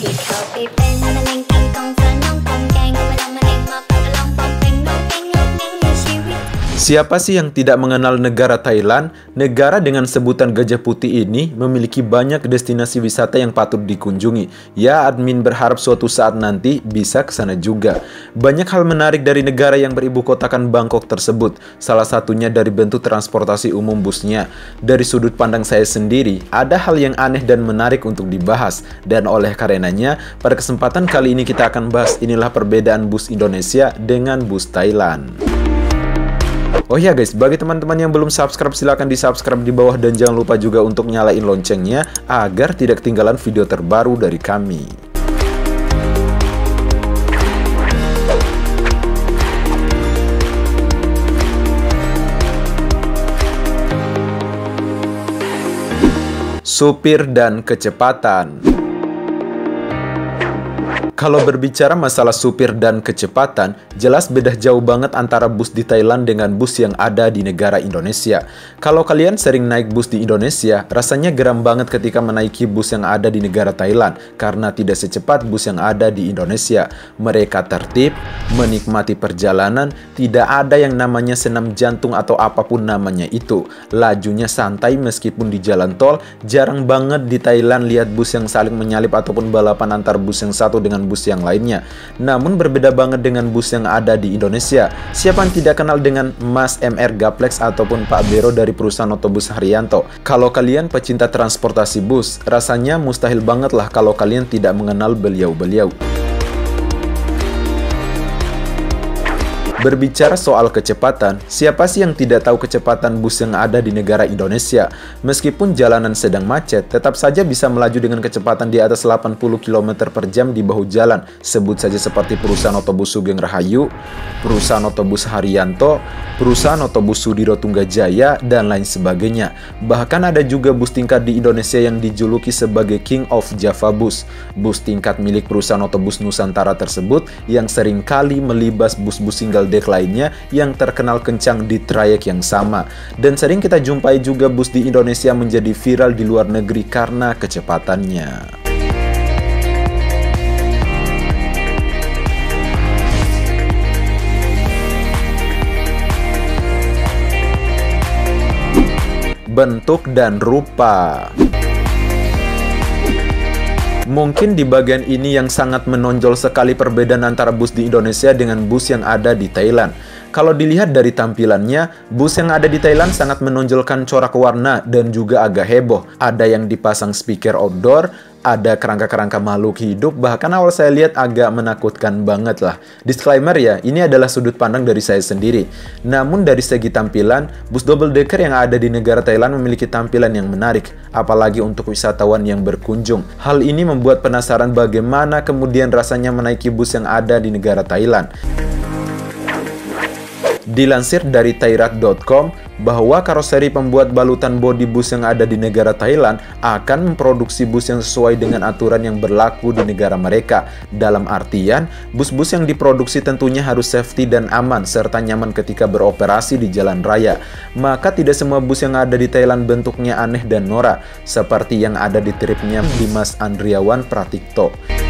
ที่เขาไปเป็นมะเร็งกินกองเธอน้องกองแกงก็มาลองมา Siapa sih yang tidak mengenal negara Thailand? Negara dengan sebutan Gajah Putih ini memiliki banyak destinasi wisata yang patut dikunjungi. Ya, admin berharap suatu saat nanti bisa ke sana juga. Banyak hal menarik dari negara yang beribu kotakan Bangkok tersebut. Salah satunya dari bentuk transportasi umum busnya. Dari sudut pandang saya sendiri, ada hal yang aneh dan menarik untuk dibahas. Dan oleh karenanya, pada kesempatan kali ini kita akan bahas inilah perbedaan bus Indonesia dengan bus Thailand. Oh ya guys, bagi teman-teman yang belum subscribe silahkan di subscribe di bawah dan jangan lupa juga untuk nyalain loncengnya agar tidak ketinggalan video terbaru dari kami. Supir dan kecepatan. Kalau berbicara masalah supir dan kecepatan, jelas beda jauh banget antara bus di Thailand dengan bus yang ada di negara Indonesia. Kalau kalian sering naik bus di Indonesia, rasanya geram banget ketika menaiki bus yang ada di negara Thailand karena tidak secepat bus yang ada di Indonesia. Mereka tertib, menikmati perjalanan, tidak ada yang namanya senam jantung atau apa pun namanya itu. Lajunya santai meskipun di jalan tol, jarang banget di Thailand lihat bus yang saling menyalip ataupun balapan antar bus yang satu dengan bus yang lainnya. Namun berbeda banget dengan bus yang ada di Indonesia. Siapa yang tidak kenal dengan Mas MR Gaplex ataupun Pak Bero dari perusahaan otobus Haryanto? Kalau kalian pecinta transportasi bus, rasanya mustahil banget lah kalau kalian tidak mengenal beliau-beliau. Berbicara soal kecepatan, siapa sih yang tidak tahu kecepatan bus yang ada di negara Indonesia? Meskipun jalanan sedang macet, tetap saja bisa melaju dengan kecepatan di atas 80 km per jam di bahu jalan. Sebut saja seperti perusahaan otobus Sugeng Rahayu, perusahaan otobus Haryanto, perusahaan otobus Sudiro Tunggajaya, dan lain sebagainya. Bahkan ada juga bus tingkat di Indonesia yang dijuluki sebagai King of Java Bus. Bus tingkat milik perusahaan otobus Nusantara tersebut yang sering kali melibas bus-bus single deck lainnya yang terkenal kencang di trayek yang sama. Dan sering kita jumpai juga bus di Indonesia menjadi viral di luar negeri karena kecepatannya. Bentuk dan rupa. Mungkin di bagian ini yang sangat menonjol sekali perbedaan antara bus di Indonesia dengan bus yang ada di Thailand. Kalau dilihat dari tampilannya, bus yang ada di Thailand sangat menonjolkan corak warna dan juga agak heboh. Ada yang dipasang speaker outdoor, ada kerangka-kerangka makhluk hidup, bahkan awal saya lihat agak menakutkan banget lah. Disclaimer ya, ini adalah sudut pandang dari saya sendiri. Namun dari segi tampilan, bus double decker yang ada di negara Thailand memiliki tampilan yang menarik, apalagi untuk wisatawan yang berkunjung. Hal ini membuat penasaran bagaimana kemudian rasanya menaiki bus yang ada di negara Thailand. Dilansir dari Thairat.com bahwa karoseri pembuat balutan bodi bus yang ada di negara Thailand akan memproduksi bus yang sesuai dengan aturan yang berlaku di negara mereka. Dalam artian, bus-bus yang diproduksi tentunya harus safety dan aman serta nyaman ketika beroperasi di jalan raya. Maka tidak semua bus yang ada di Thailand bentuknya aneh dan norak, seperti yang ada di tripnya Dimas Andriawan Pratikto.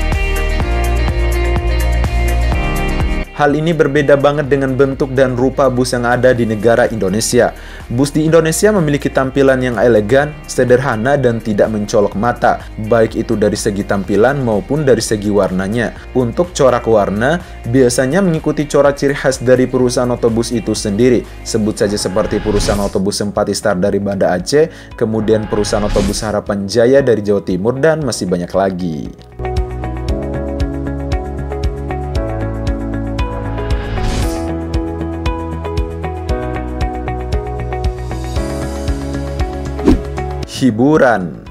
Hal ini berbeda banget dengan bentuk dan rupa bus yang ada di negara Indonesia. Bus di Indonesia memiliki tampilan yang elegan, sederhana, dan tidak mencolok mata, baik itu dari segi tampilan maupun dari segi warnanya. Untuk corak warna, biasanya mengikuti corak ciri khas dari perusahaan otobus itu sendiri. Sebut saja seperti perusahaan otobus Empati Star dari Banda Aceh, kemudian perusahaan otobus Harapan Jaya dari Jawa Timur, dan masih banyak lagi. Hiburan.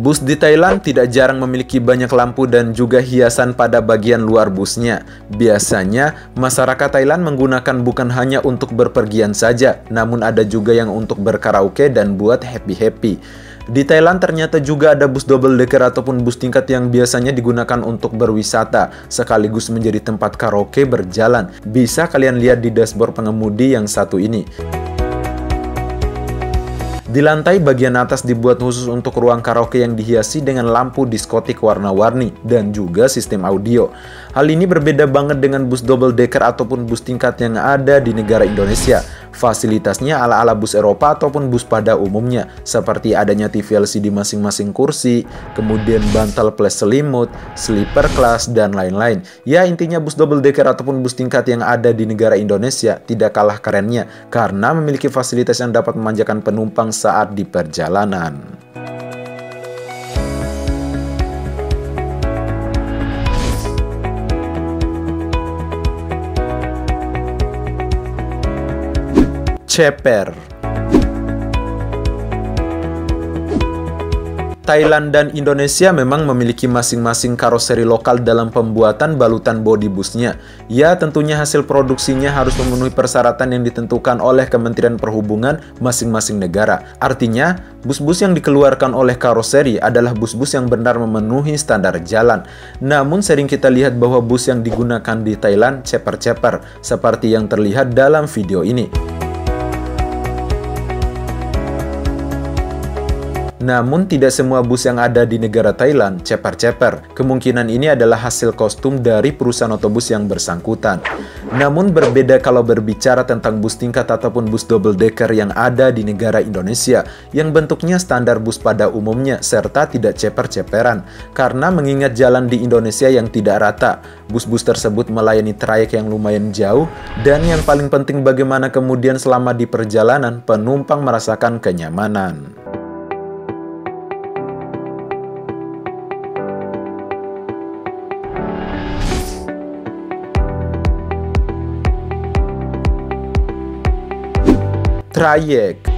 Bus di Thailand tidak jarang memiliki banyak lampu dan juga hiasan pada bagian luar busnya. Biasanya, masyarakat Thailand menggunakan bukan hanya untuk berpergian saja, namun ada juga yang untuk berkaraoke dan buat happy-happy. Di Thailand ternyata juga ada bus double decker ataupun bus tingkat yang biasanya digunakan untuk berwisata, sekaligus menjadi tempat karaoke berjalan. Bisa kalian lihat di dashboard pengemudi yang satu ini. Di lantai bagian atas dibuat khusus untuk ruang karaoke yang dihiasi dengan lampu diskotik warna-warni dan juga sistem audio. Hal ini berbeda banget dengan bus double decker ataupun bus tingkat yang ada di negara Indonesia. Fasilitasnya ala-ala bus Eropa ataupun bus pada umumnya, seperti adanya TV LCD masing-masing kursi, kemudian bantal plus selimut, sleeper class, dan lain-lain. Ya intinya bus double decker ataupun bus tingkat yang ada di negara Indonesia tidak kalah kerennya, karena memiliki fasilitas yang dapat memanjakan penumpang saat di perjalanan. Ceper. Thailand dan Indonesia memang memiliki masing-masing karoseri lokal dalam pembuatan balutan bodi busnya. Ya, tentunya hasil produksinya harus memenuhi persyaratan yang ditentukan oleh Kementerian Perhubungan masing-masing negara. Artinya, bus-bus yang dikeluarkan oleh karoseri adalah bus-bus yang benar memenuhi standar jalan. Namun sering kita lihat bahwa bus yang digunakan di Thailand ceper-ceper, seperti yang terlihat dalam video ini. Namun tidak semua bus yang ada di negara Thailand ceper-ceper. Kemungkinan ini adalah hasil kostum dari perusahaan otobus yang bersangkutan. Namun berbeda kalau berbicara tentang bus tingkat ataupun bus double decker yang ada di negara Indonesia, yang bentuknya standar bus pada umumnya serta tidak ceper-ceperan. Karena mengingat jalan di Indonesia yang tidak rata, bus-bus tersebut melayani trayek yang lumayan jauh, dan yang paling penting bagaimana kemudian selama di perjalanan penumpang merasakan kenyamanan. Trayek.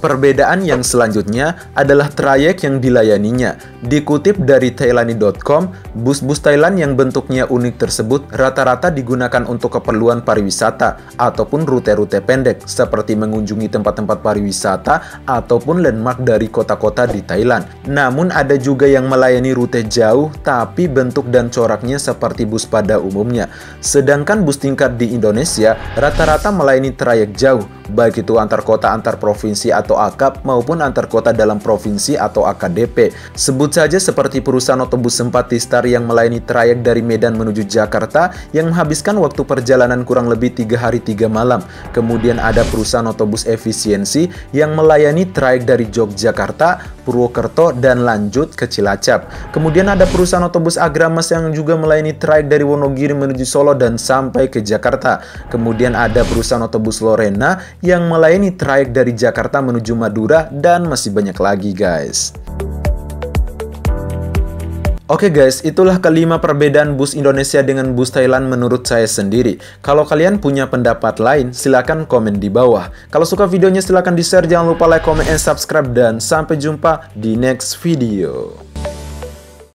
Perbedaan yang selanjutnya adalah trayek yang dilayaninya. Dikutip dari Thailandi.com, bus-bus Thailand yang bentuknya unik tersebut rata-rata digunakan untuk keperluan pariwisata ataupun rute-rute pendek seperti mengunjungi tempat-tempat pariwisata ataupun landmark dari kota-kota di Thailand. Namun ada juga yang melayani rute jauh tapi bentuk dan coraknya seperti bus pada umumnya. Sedangkan bus tingkat di Indonesia rata-rata melayani trayek jauh, baik itu antar kota antar provinsi atau atau AKAP maupun antar kota dalam provinsi atau AKDP. Sebut saja seperti perusahaan otobus Sempati Star yang melayani trayek dari Medan menuju Jakarta yang menghabiskan waktu perjalanan kurang lebih tiga hari tiga malam. Kemudian ada perusahaan otobus efisiensi yang melayani trayek dari Yogyakarta, Purwokerto, dan lanjut ke Cilacap. Kemudian ada perusahaan otobus Agramas yang juga melayani trayek dari Wonogiri menuju Solo dan sampai ke Jakarta. Kemudian ada perusahaan otobus Lorena yang melayani trayek dari Jakarta menuju Madura, dan masih banyak lagi guys. Oke okay guys, itulah kelima perbedaan bus Indonesia dengan bus Thailand menurut saya sendiri. Kalau kalian punya pendapat lain, silahkan komen di bawah. Kalau suka videonya silahkan di share, jangan lupa like, comment, and subscribe. Dan sampai jumpa di next video.